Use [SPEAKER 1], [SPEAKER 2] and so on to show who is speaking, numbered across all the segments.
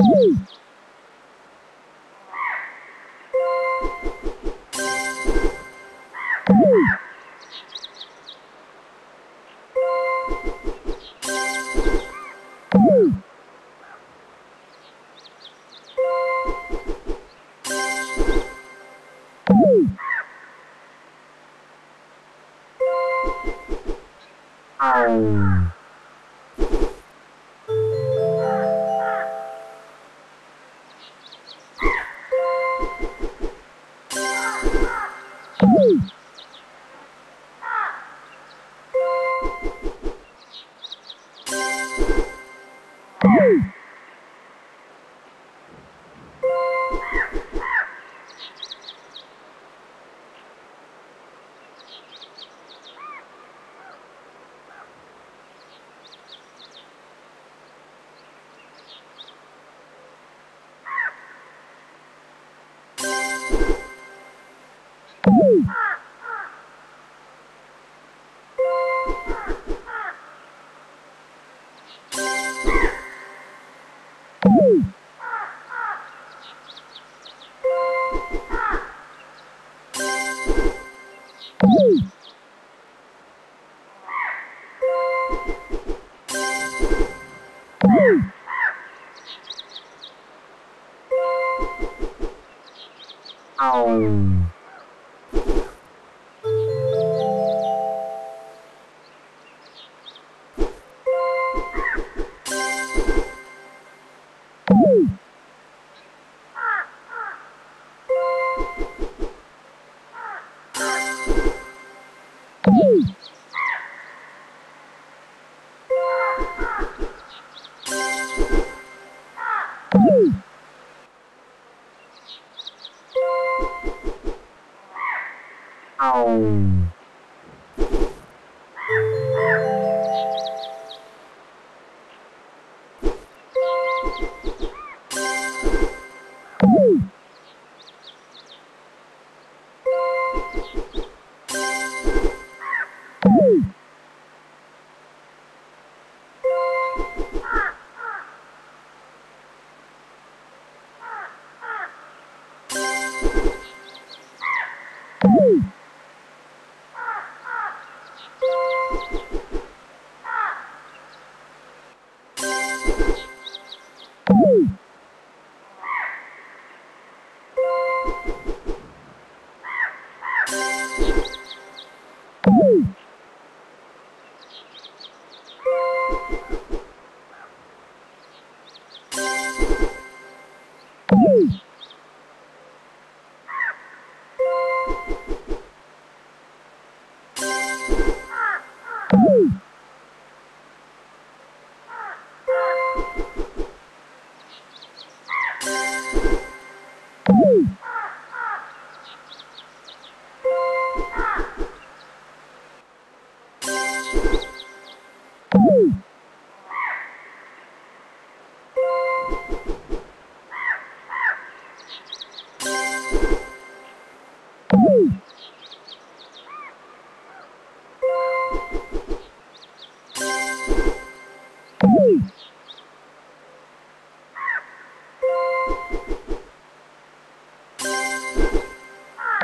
[SPEAKER 1] Oh. Woo! Mm. Woo!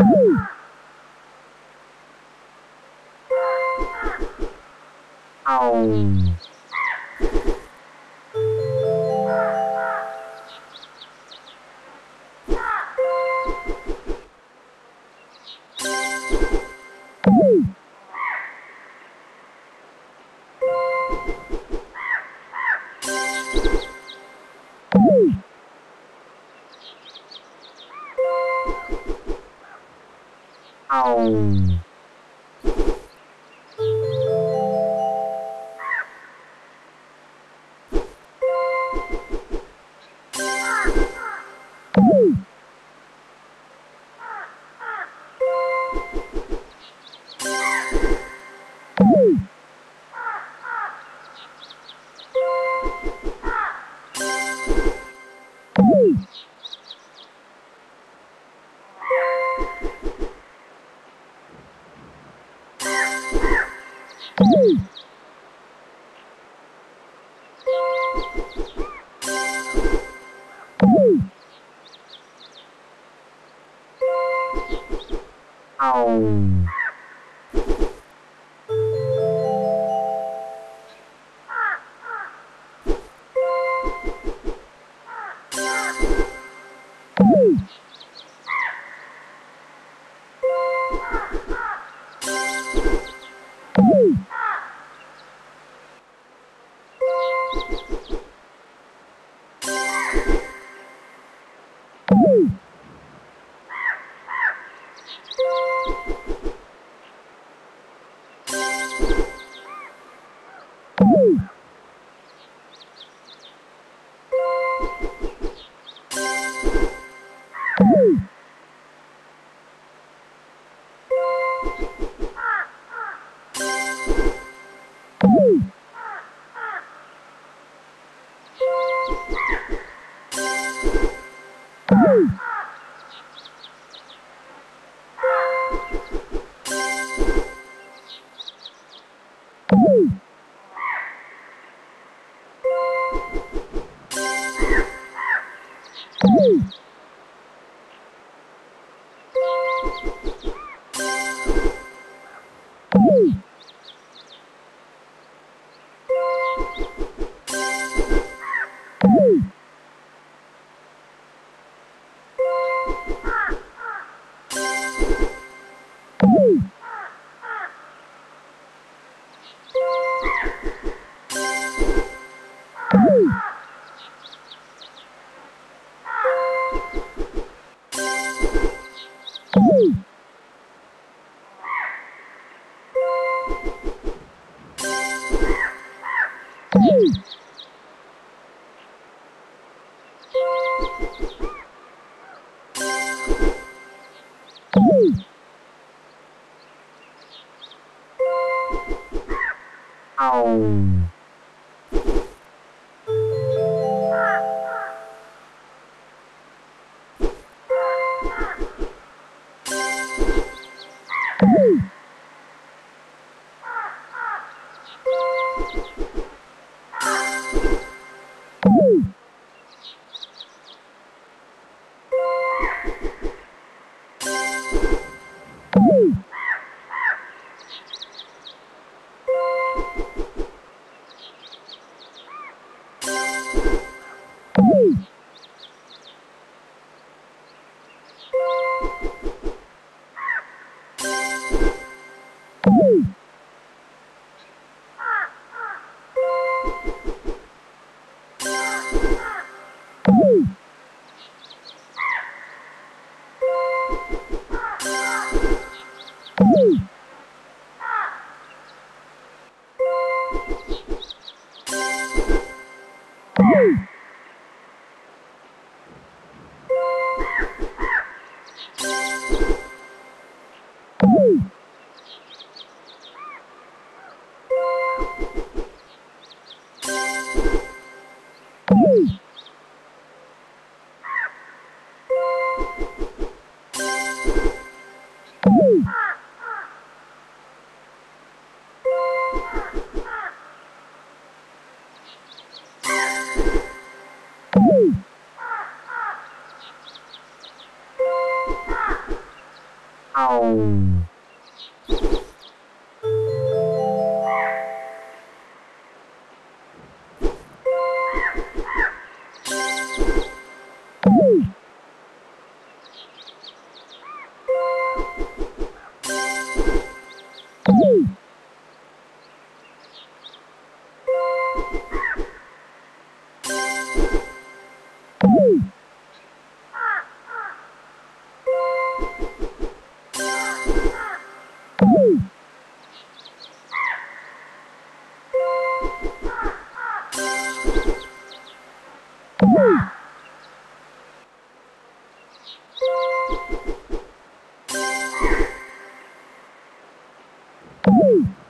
[SPEAKER 1] Woo! Ow. Ooh. Woo! Ooh. Woo! Woo! Woo!